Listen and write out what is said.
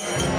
Yeah.